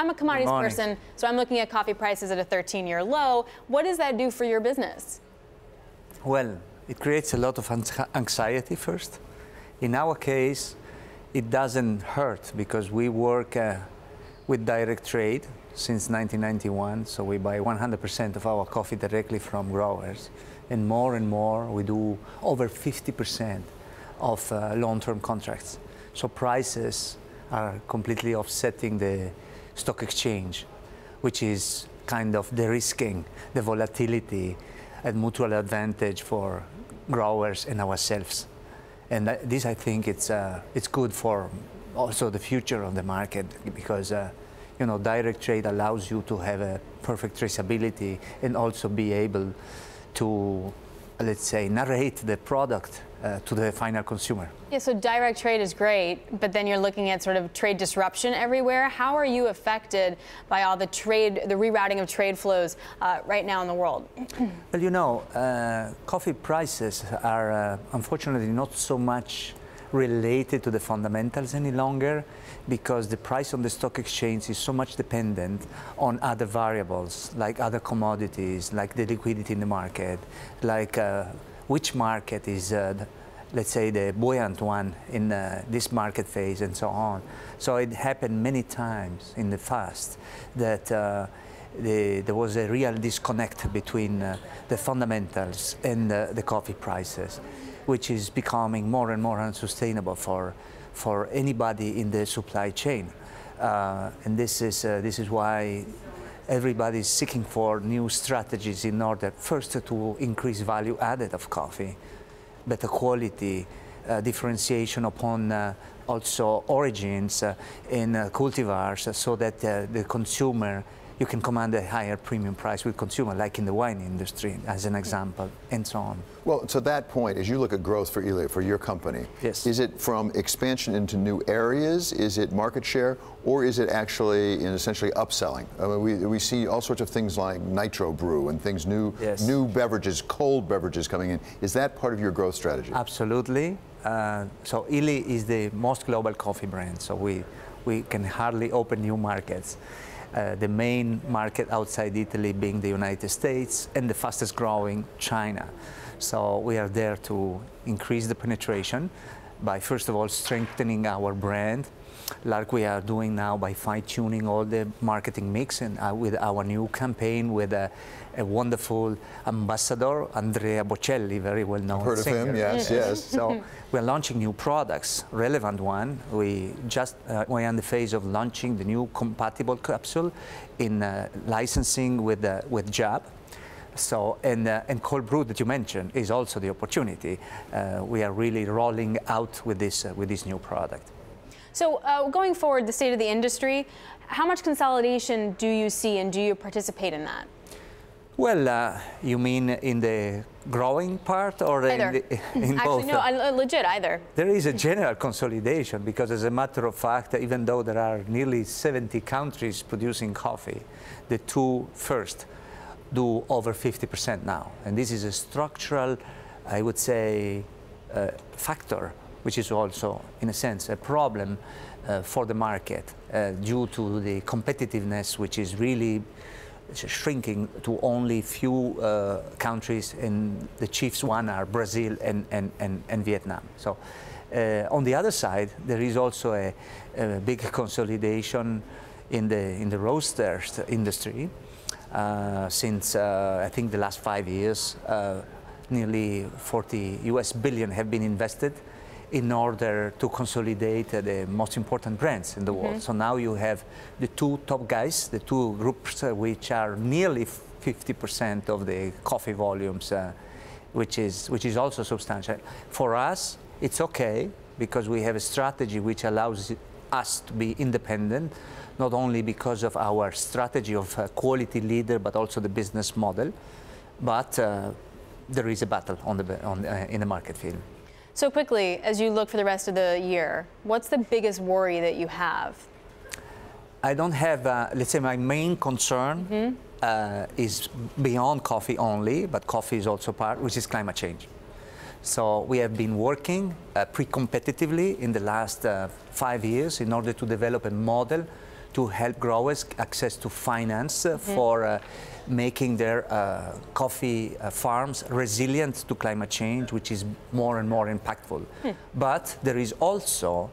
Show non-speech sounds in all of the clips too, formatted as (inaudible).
I'm a commodities person, so I'm looking at coffee prices at a 13 year low. What does that do for your business? Well, it creates a lot of anxiety first. In our case, it doesn't hurt because we work uh, with direct trade since 1991, so we buy 100% of our coffee directly from growers. And more and more, we do over 50% of uh, long-term contracts. So prices are completely offsetting the stock exchange, which is kind of de-risking the volatility and mutual advantage for growers and ourselves. And this, I think, it's, uh, it's good for also the future of the market because uh, you know, direct trade allows you to have a perfect traceability and also be able to, let's say, narrate the product uh, to the final consumer. Yeah, so direct trade is great, but then you're looking at sort of trade disruption everywhere. How are you affected by all the trade, the rerouting of trade flows uh, right now in the world? (clears throat) well, you know, uh, coffee prices are uh, unfortunately not so much related to the fundamentals any longer because the price on the stock exchange is so much dependent on other variables like other commodities, like the liquidity in the market, like uh, which market is, uh, let's say, the buoyant one in uh, this market phase and so on. So it happened many times in the past that uh, the, there was a real disconnect between uh, the fundamentals and the coffee prices which is becoming more and more unsustainable for, for anybody in the supply chain. Uh, and this is, uh, this is why everybody is seeking for new strategies in order first to increase value added of coffee, better quality, uh, differentiation upon uh, also origins uh, in uh, cultivars so that the consumer you can command a higher premium price with consumer, like in the wine industry, as an example, and so on. Well, to that point, as you look at growth for Illy, for your company, yes. is it from expansion into new areas? Is it market share? Or is it actually in essentially upselling? I mean, we, we see all sorts of things like nitro brew and things new, yes. new beverages, cold beverages coming in. Is that part of your growth strategy? Absolutely. Uh, so Illy is the most global coffee brand, so we, we can hardly open new markets. Uh, the main market outside Italy being the United States and the fastest growing China. So we are there to increase the penetration by first of all strengthening our brand like we are doing now by fine-tuning all the marketing mix and uh, with our new campaign with a, a, wonderful ambassador, Andrea Bocelli, very well known Heard singer. of him, yes, yes. So we're launching new products, relevant one. We just, uh, we're in the phase of launching the new compatible capsule in uh, licensing with, uh, with Jab. So, and, uh, and cold brew that you mentioned is also the opportunity. Uh, we are really rolling out with this, uh, with this new product. So uh, going forward, the state of the industry, how much consolidation do you see and do you participate in that? Well, uh, you mean in the growing part or either. in, the, (laughs) in Actually, both? no, uh, legit, either. There is a general consolidation because as a matter of fact, even though there are nearly 70 countries producing coffee, the two first do over 50% now. And this is a structural, I would say, uh, factor which is also, in a sense, a problem uh, for the market uh, due to the competitiveness, which is really shrinking to only few uh, countries, and the chiefs one are Brazil and, and, and, and Vietnam. So uh, on the other side, there is also a, a, big consolidation in the, in the roasters industry. Uh, since uh, I think the last five years, nearly 40 US billion have been invested in order to consolidate the most important brands in the world. Mm -hmm. So now you have the two top guys, the two groups uh, which are nearly 50% of the coffee volumes, uh, which is which is also substantial. For us, it's okay because we have a strategy which allows us to be independent, not only because of our strategy of uh, quality leader, but also the business model. But uh, there is a battle on the on, uh, in the market field. So quickly, as you look for the rest of the year, what's the biggest worry that you have? I don't have, uh, let's say my main concern mm -hmm. uh, is beyond coffee only, but coffee is also part, which is climate change. So we have been working uh, pre-competitively in the last uh, five years in order to develop a model to help growers access to finance uh, for uh, making their uh, coffee uh, farms resilient to climate change, which is more and more impactful. But there is also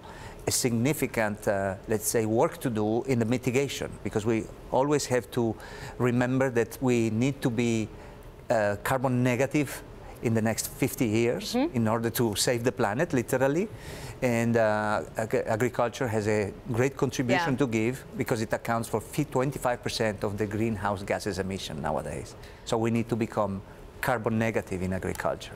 a significant, uh, let's say, work to do in the mitigation because we always have to remember that we need to be uh, carbon negative in the next 50 years in order to save the planet, literally. And uh, ag- agriculture has a great contribution Yeah. to give because it accounts for 25% of the greenhouse gases emission nowadays. So we need to become carbon negative in agriculture.